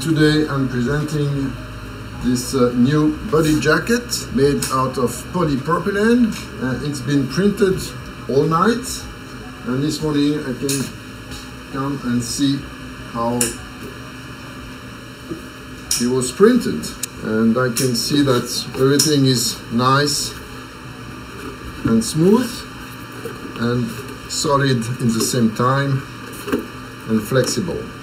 Today I'm presenting this uh, new body jacket made out of polypropylene. Uh, it's been printed all night and this morning I can come and see how it was printed and I can see that everything is nice and smooth and solid in the same time and flexible.